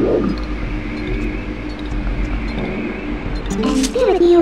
And be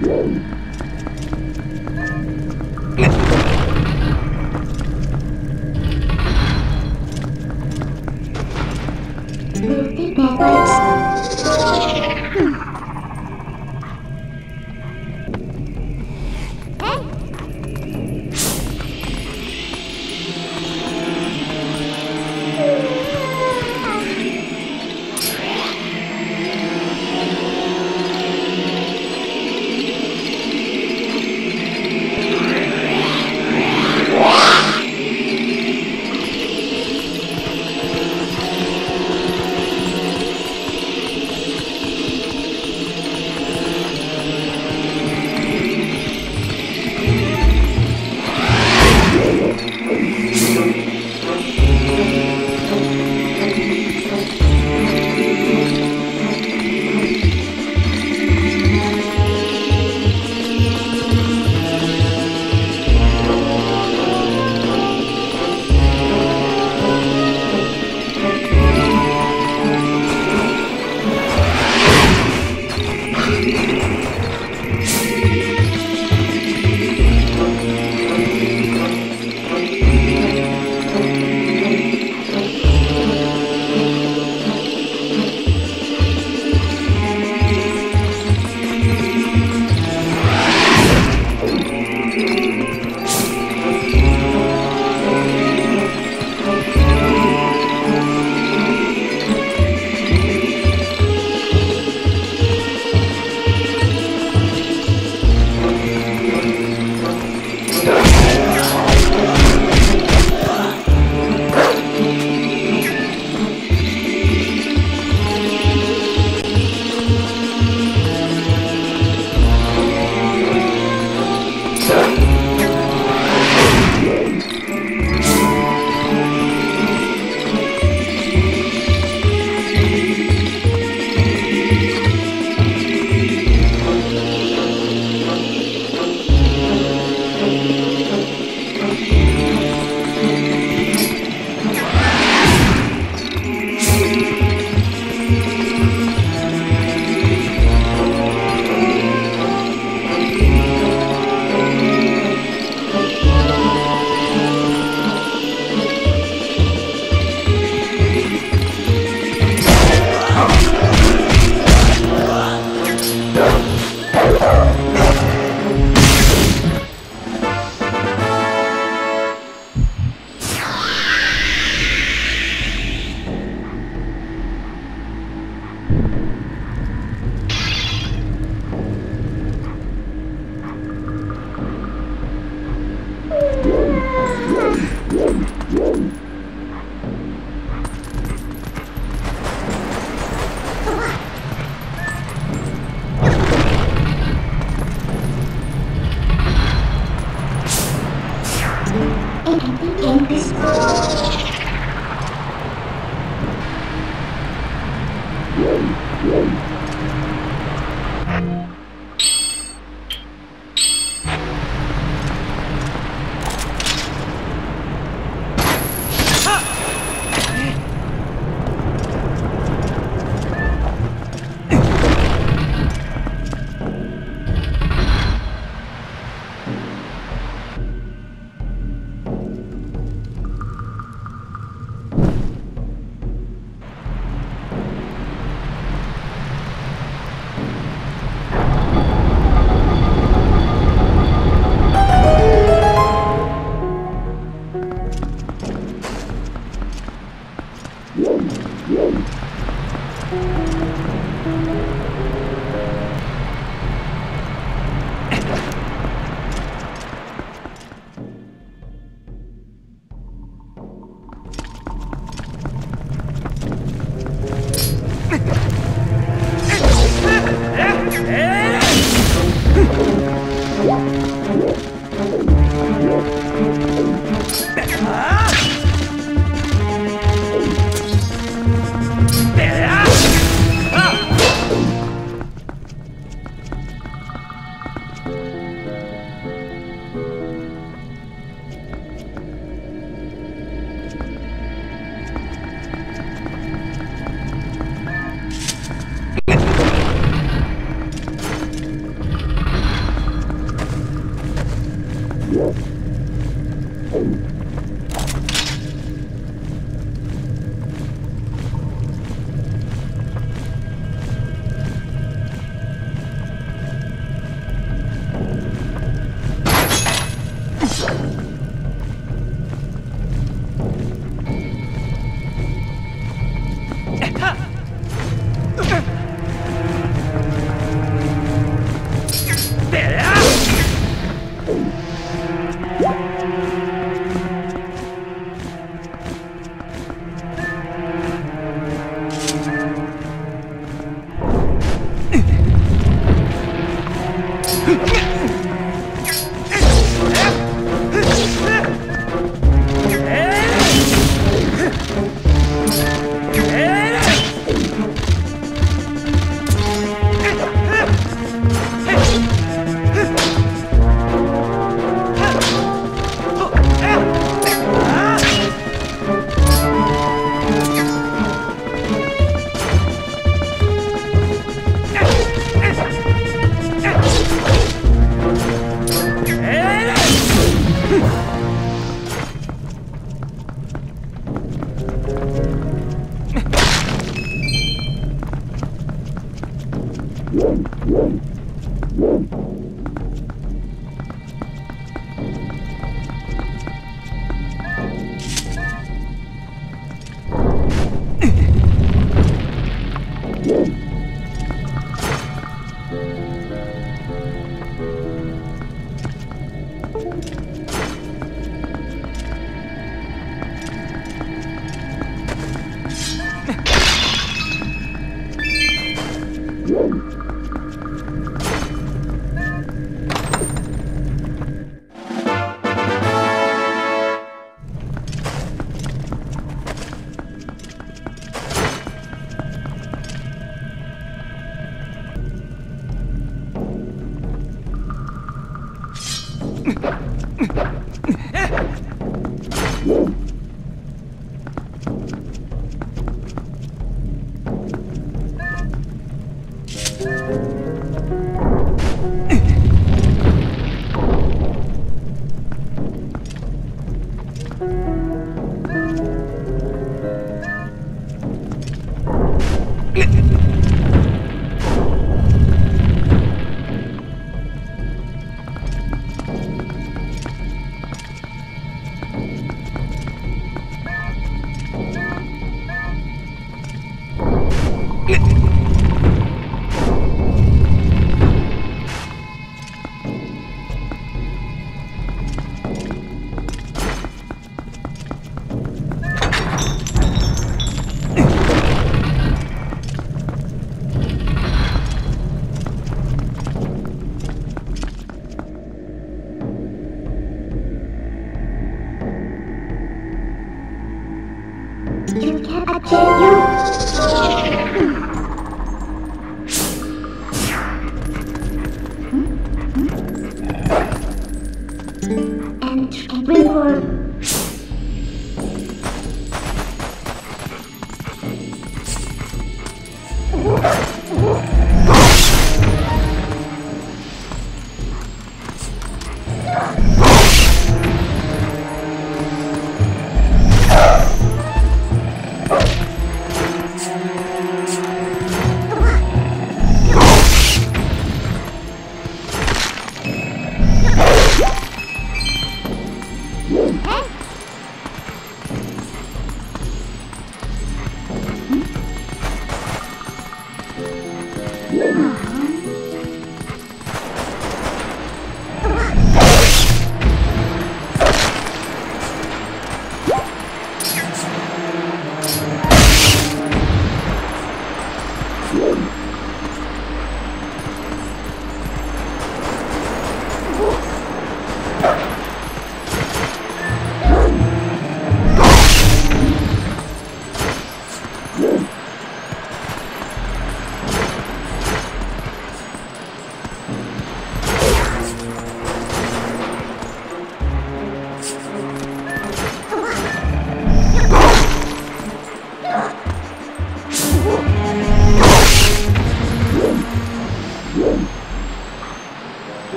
Whoa. Huh?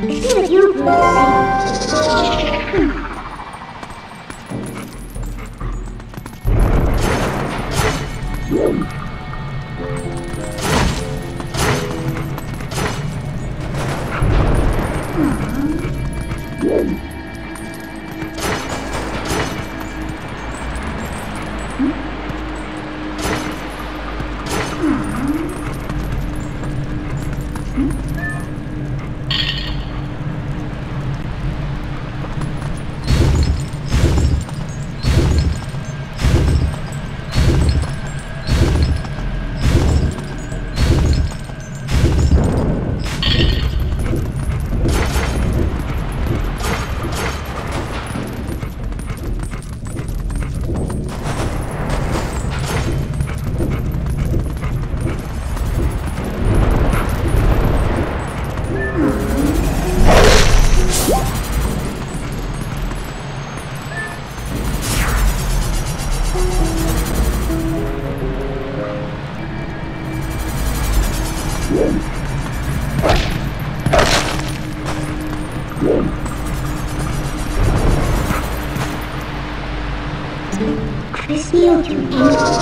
Excuse you. Thank uh, you.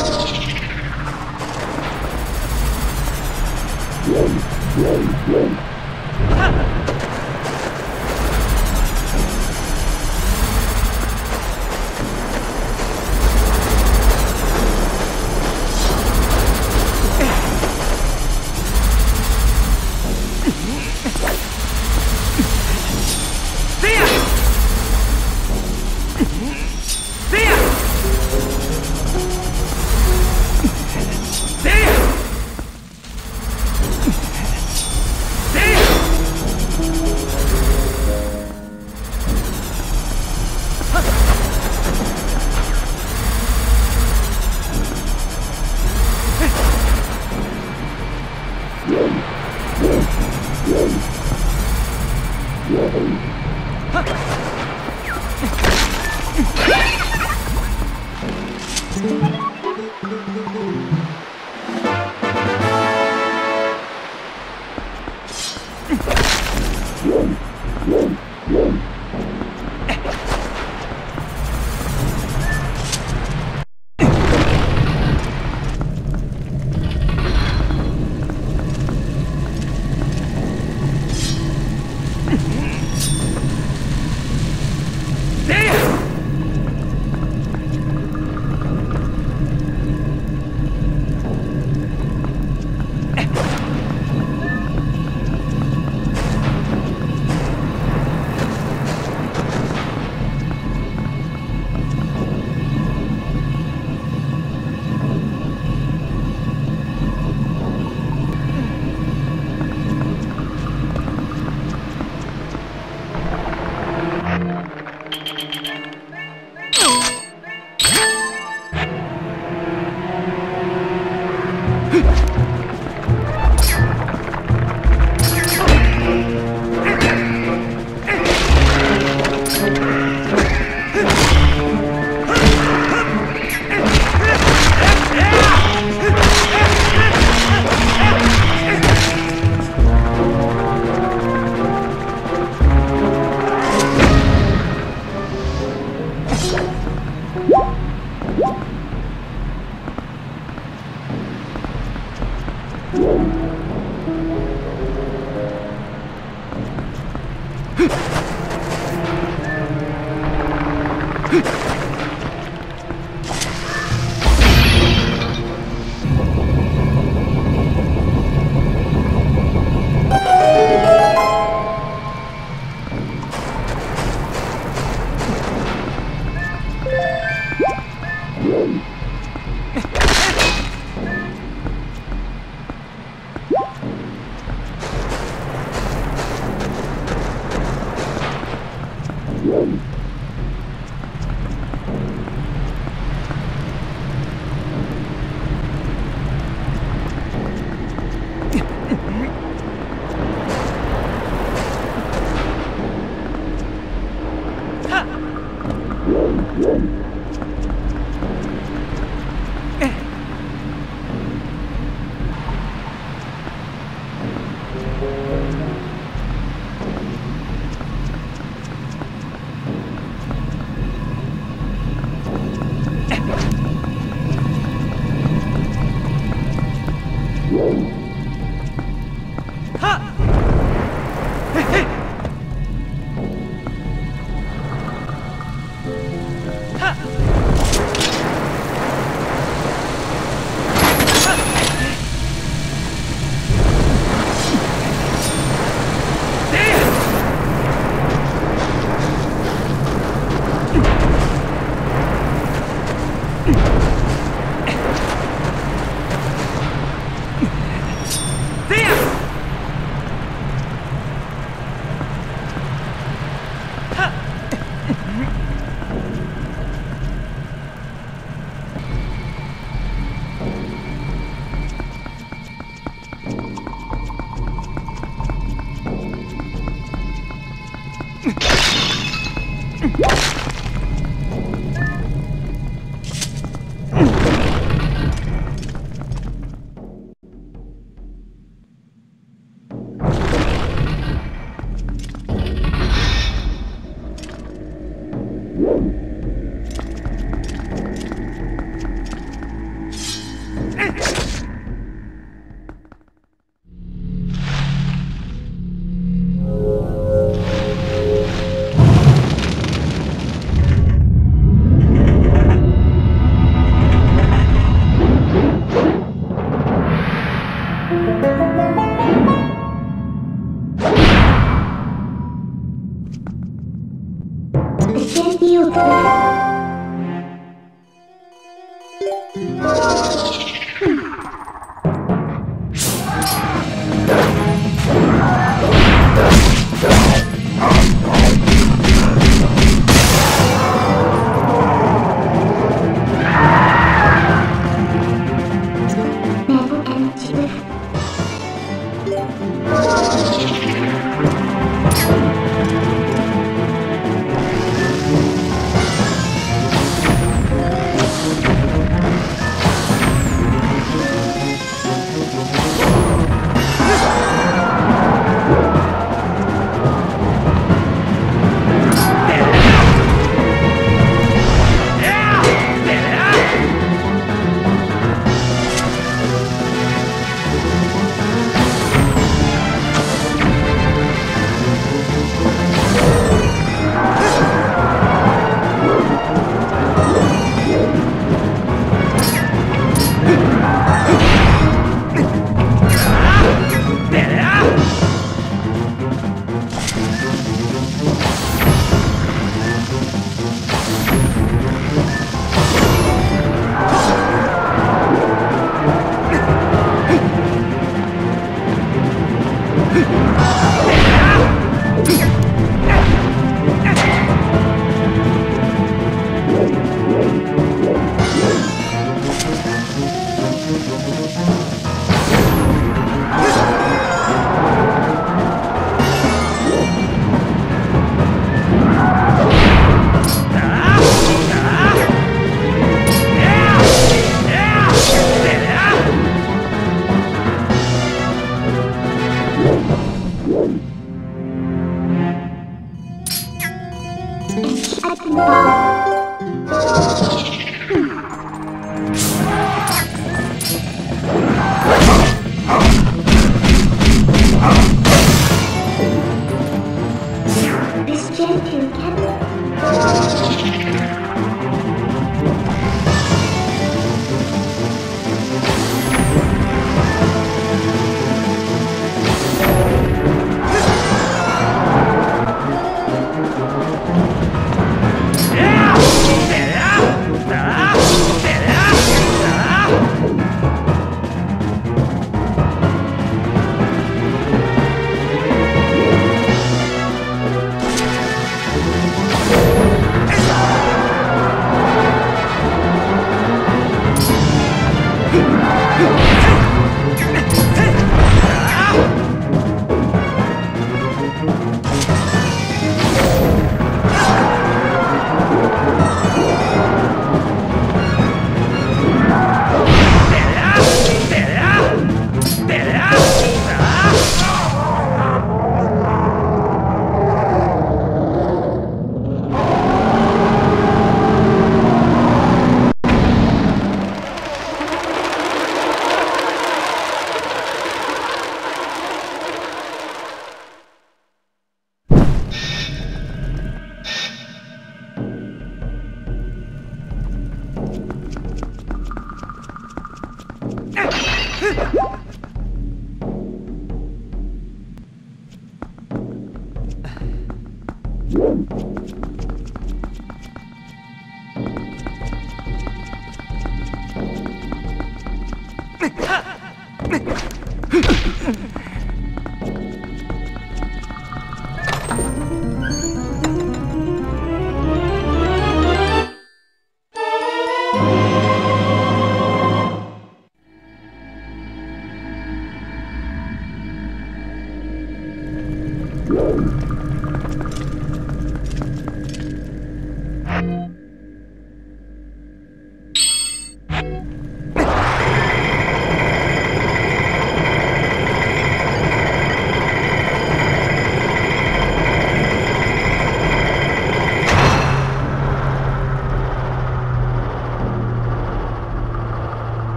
Never end.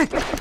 Please